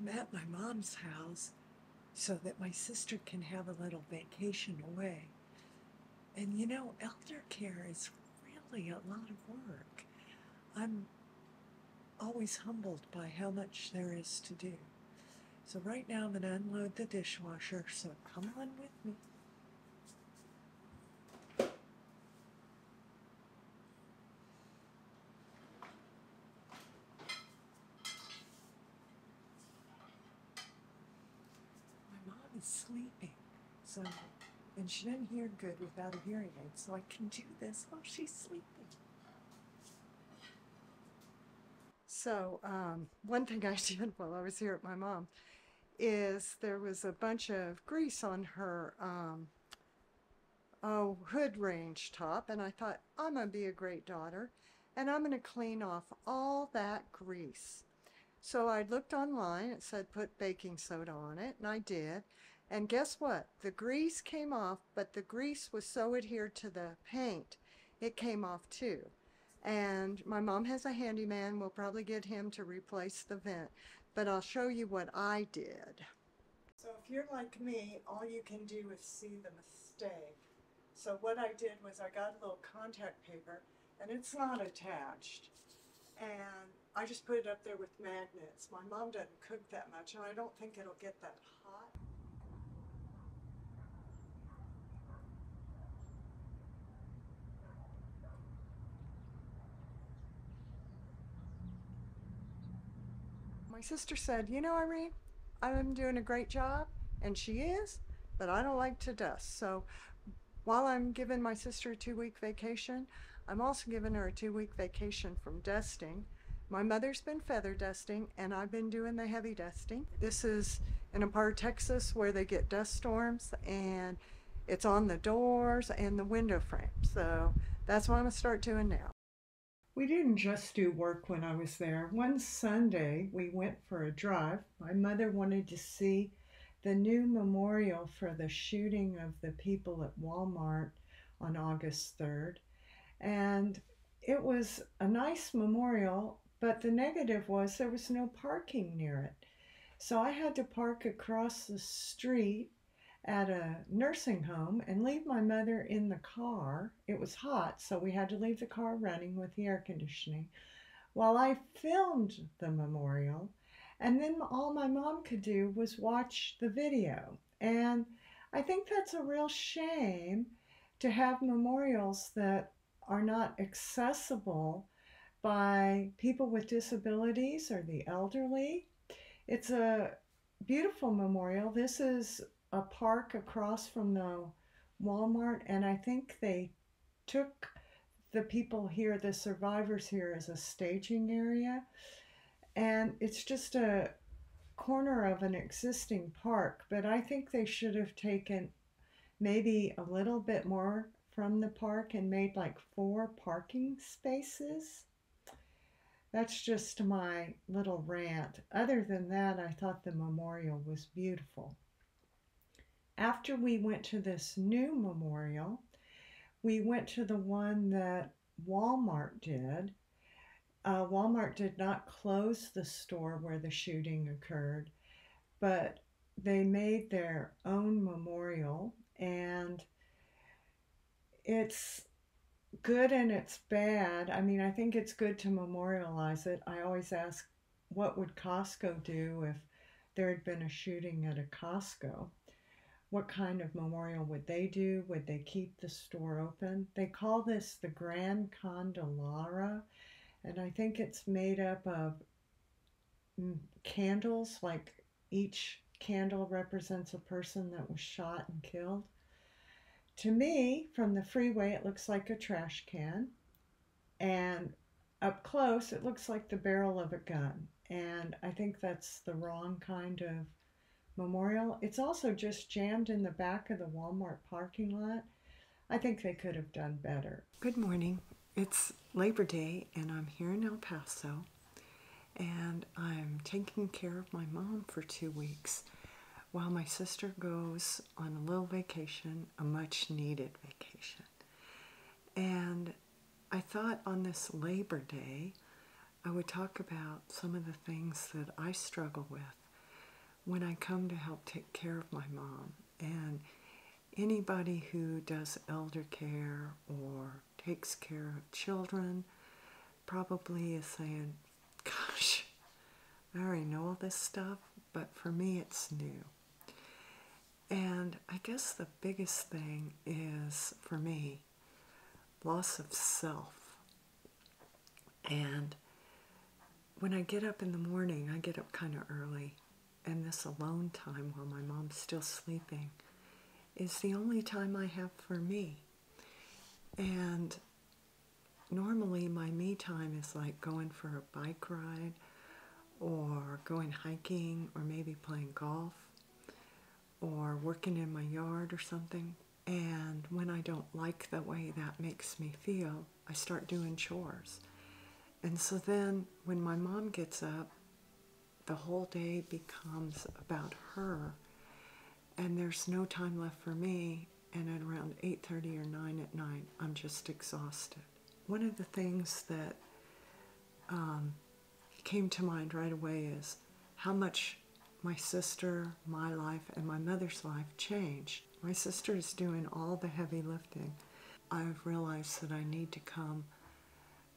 I'm at my mom's house so that my sister can have a little vacation away. And you know, elder care is really a lot of work. I'm always humbled by how much there is to do. So right now I'm going to unload the dishwasher, so come on with me. My mom is sleeping, so, and she doesn't hear good without a hearing aid, so I can do this while she's sleeping. So, um, one thing I did while I was here at my mom is there was a bunch of grease on her um, oh, hood range top, and I thought, I'm going to be a great daughter, and I'm going to clean off all that grease. So I looked online, it said put baking soda on it, and I did. And guess what? The grease came off, but the grease was so adhered to the paint, it came off too. And my mom has a handyman, we'll probably get him to replace the vent, but I'll show you what I did. So if you're like me, all you can do is see the mistake. So what I did was I got a little contact paper, and it's not attached. And I just put it up there with magnets. My mom doesn't cook that much, and I don't think it'll get that hot. My sister said, You know, Irene, I'm doing a great job, and she is, but I don't like to dust. So while I'm giving my sister a two week vacation, I'm also giving her a two week vacation from dusting. My mother's been feather dusting, and I've been doing the heavy dusting. This is in a part of Texas where they get dust storms, and it's on the doors and the window frame. So that's what I'm going to start doing now. We didn't just do work when I was there. One Sunday, we went for a drive. My mother wanted to see the new memorial for the shooting of the people at Walmart on August 3rd. And it was a nice memorial, but the negative was there was no parking near it. So I had to park across the street at a nursing home and leave my mother in the car. It was hot, so we had to leave the car running with the air conditioning while I filmed the memorial. And then all my mom could do was watch the video. And I think that's a real shame to have memorials that are not accessible by people with disabilities or the elderly. It's a beautiful memorial. This is a park across from the Walmart, and I think they took the people here, the survivors here, as a staging area. And it's just a corner of an existing park, but I think they should have taken maybe a little bit more from the park and made like four parking spaces. That's just my little rant. Other than that, I thought the memorial was beautiful. After we went to this new memorial, we went to the one that Walmart did. Uh, Walmart did not close the store where the shooting occurred, but they made their own memorial, and it's good and it's bad. I mean, I think it's good to memorialize it. I always ask, what would Costco do if there had been a shooting at a Costco? What kind of memorial would they do? Would they keep the store open? They call this the Grand Candelabra, and I think it's made up of mm, candles, like each candle represents a person that was shot and killed. To me, from the freeway, it looks like a trash can, and up close, it looks like the barrel of a gun. And I think that's the wrong kind of memorial. It's also just jammed in the back of the Walmart parking lot. I think they could have done better. Good morning. It's Labor Day and I'm here in El Paso and I'm taking care of my mom for two weeks while my sister goes on a little vacation, a much needed vacation. And I thought on this Labor Day I would talk about some of the things that I struggle with when I come to help take care of my mom. And anybody who does elder care or takes care of children probably is saying, Gosh, I already know all this stuff, but for me it's new. And I guess the biggest thing is for me loss of self. And when I get up in the morning, I get up kind of early, and this alone time while my mom's still sleeping is the only time I have for me. And normally my me time is like going for a bike ride or going hiking or maybe playing golf or working in my yard or something. And when I don't like the way that makes me feel, I start doing chores. And so then when my mom gets up, the whole day becomes about her and there's no time left for me and at around 8:30 or 9 at night I'm just exhausted. One of the things that um, came to mind right away is how much my sister, my life, and my mother's life changed. My sister is doing all the heavy lifting. I've realized that I need to come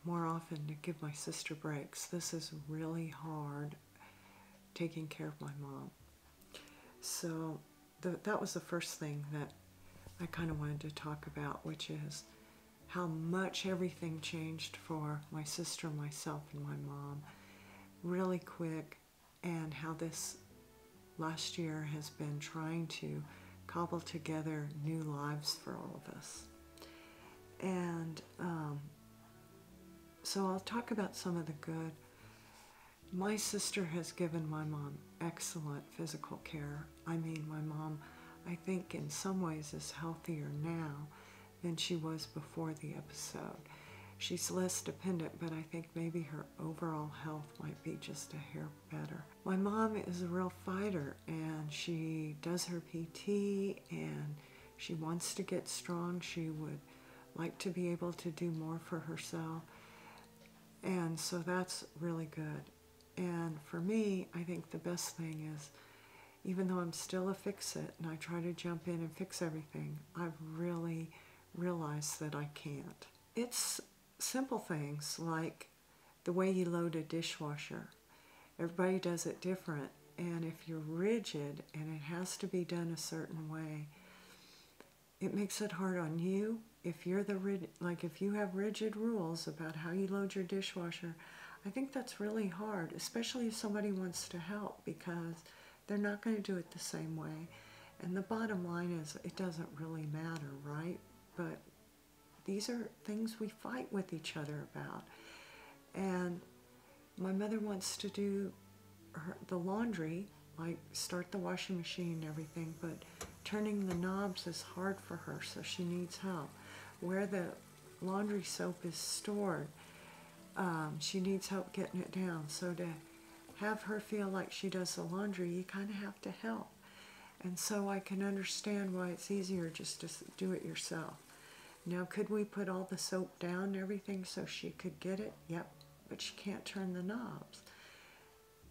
more often to give my sister breaks. This is really hard taking care of my mom. So the, that was the first thing that I kind of wanted to talk about, which is how much everything changed for my sister, myself, and my mom really quick, and how this last year has been trying to cobble together new lives for all of us. And um, so I'll talk about some of the good. My sister has given my mom excellent physical care. I mean, my mom, I think, in some ways is healthier now than she was before the episode. She's less dependent, but I think maybe her overall health might be just a hair better. My mom is a real fighter and she does her PT and she wants to get strong. She would like to be able to do more for herself. And so that's really good. And for me, I think the best thing is even though I'm still a fix it and I try to jump in and fix everything, I've really realized that I can't. It's simple things like the way you load a dishwasher. Everybody does it different, and if you're rigid and it has to be done a certain way, it makes it hard on you. If you're the like if you have rigid rules about how you load your dishwasher, I think that's really hard, especially if somebody wants to help because they're not going to do it the same way. And the bottom line is, it doesn't really matter, right? But these are things we fight with each other about. And my mother wants to do her, the laundry, like start the washing machine and everything, but turning the knobs is hard for her, so she needs help. Where the laundry soap is stored, um, she needs help getting it down. So to have her feel like she does the laundry, you kind of have to help. And so I can understand why it's easier just to do it yourself. Now, could we put all the soap down and everything so she could get it? Yep, but she can't turn the knobs.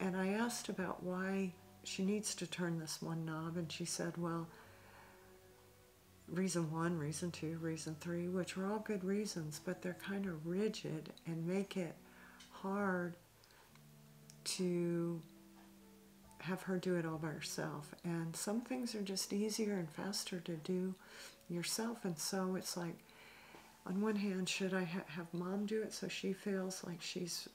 And I asked about why she needs to turn this one knob, and she said, well, reason one, reason two, reason three, which are all good reasons, but they're kind of rigid and make it hard to have her do it all by herself. And some things are just easier and faster to do yourself. And so it's like, on one hand, should I ha- have mom do it so she feels like she's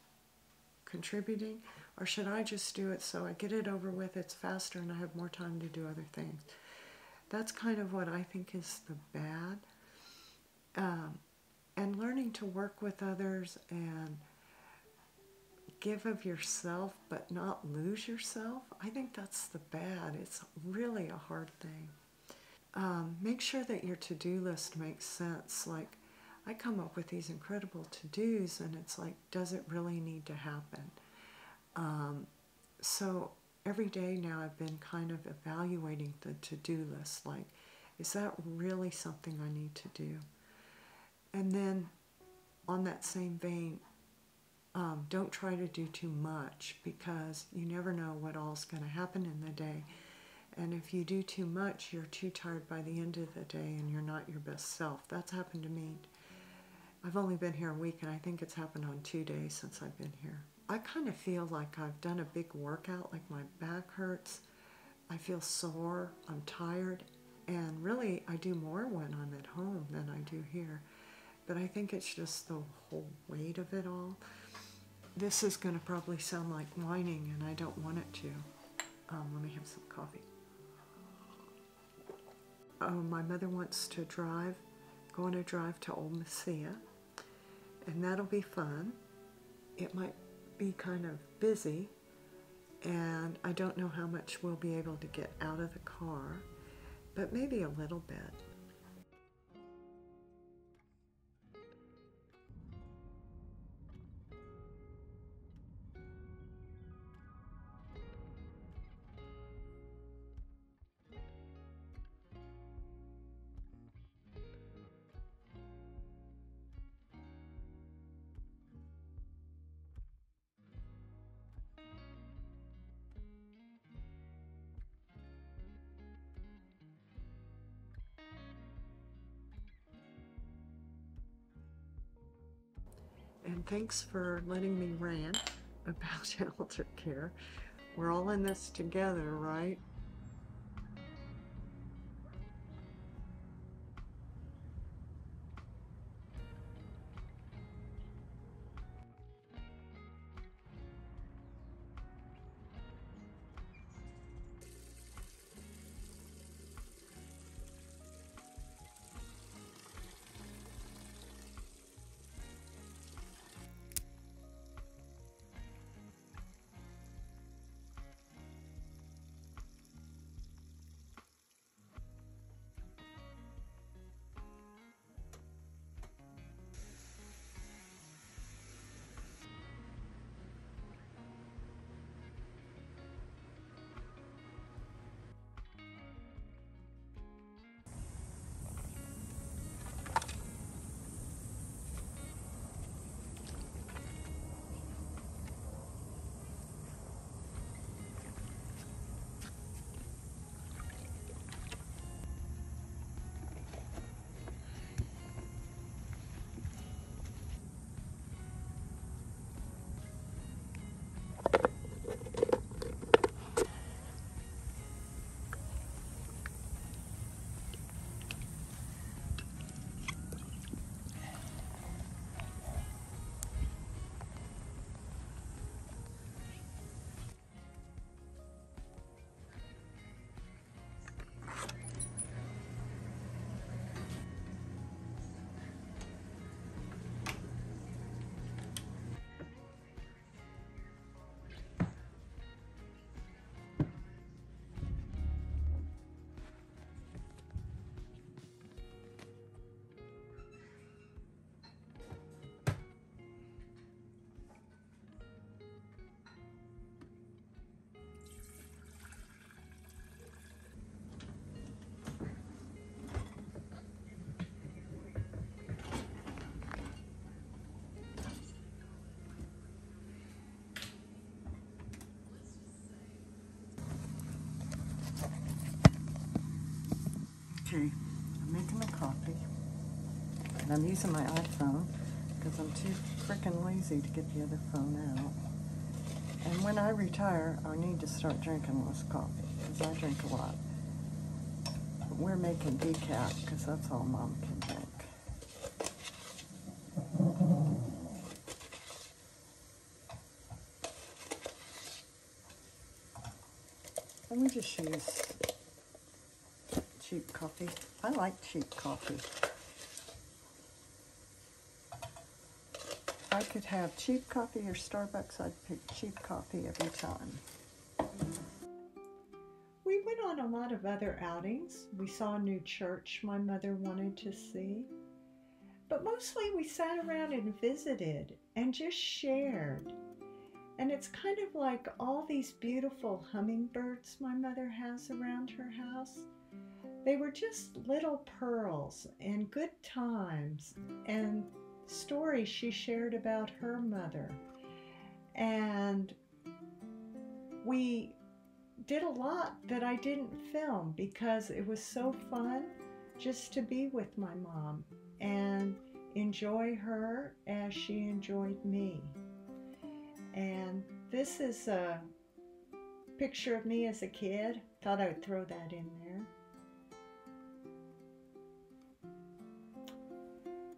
contributing? Or should I just do it so I get it over with, it's faster, and I have more time to do other things? That's kind of what I think is the bad. Um, and learning to work with others and give of yourself but not lose yourself, I think that's the bad. It's really a hard thing. Um, make sure that your to do list makes sense. Like, I come up with these incredible to dos, and it's like, does it really need to happen? Um, so, every day now I've been kind of evaluating the to do list. Like, is that really something I need to do? And then, on that same vein, Um, don't try to do too much because you never know what all's going to happen in the day. And if you do too much, you're too tired by the end of the day and you're not your best self. That's happened to me. I've only been here a week and I think it's happened on two days since I've been here. I kind of feel like I've done a big workout, like my back hurts. I feel sore, I'm tired, and really I do more when I'm at home than I do here. But I think it's just the whole weight of it all. This is going to probably sound like whining, and I don't want it to. Um, let me have some coffee. Oh, my mother wants to drive, go on a drive to Old Mesilla, and that'll be fun. It might be kind of busy, and I don't know how much we'll be able to get out of the car, but maybe a little bit. And thanks for letting me rant about elder care. We're all in this together, right? Okay, I'm making my coffee. And I'm using my iPhone because I'm too freaking lazy to get the other phone out. And when I retire, I need to start drinking less coffee because I drink a lot. But we're making decaf because that's all mom can drink. Let me just use cheap coffee. I like cheap coffee. I could have cheap coffee or Starbucks. I'd pick cheap coffee every time. We went on a lot of other outings. We saw a new church my mother wanted to see. But mostly we sat around and visited and just shared. And it's kind of like all these beautiful hummingbirds my mother has around her house. They were just little pearls and good times and stories she shared about her mother And we did a lot that I didn't film because it was so fun just to be with my mom and enjoy her as she enjoyed me. And this is a picture of me as a kid. Thought I would throw that in there.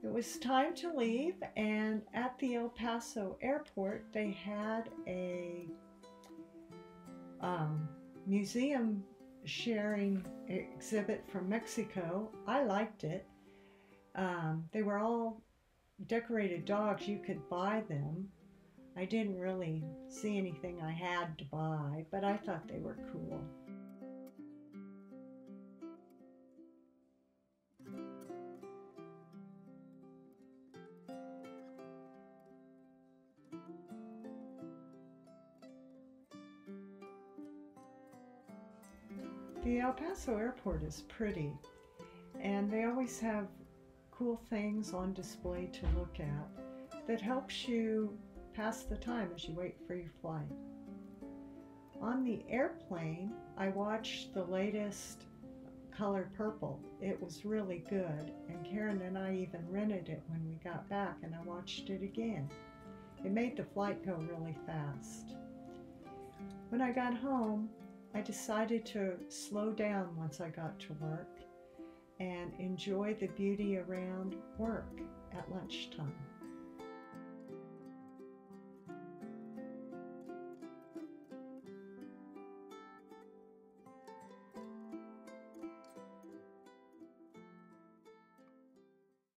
It was time to leave, and at the El Paso airport, they had a um, museum sharing exhibit from Mexico. I liked it. Um, they were all decorated dogs. You could buy them. I didn't really see anything I had to buy, but I thought they were cool. The El Paso airport is pretty, and they always have cool things on display to look at that helps you pass the time as you wait for your flight. On the airplane, I watched the latest Color Purple. It was really good, and Karen and I even rented it when we got back, and I watched it again. It made the flight go really fast. When I got home, I decided to slow down once I got to work and enjoy the beauty around work at lunchtime.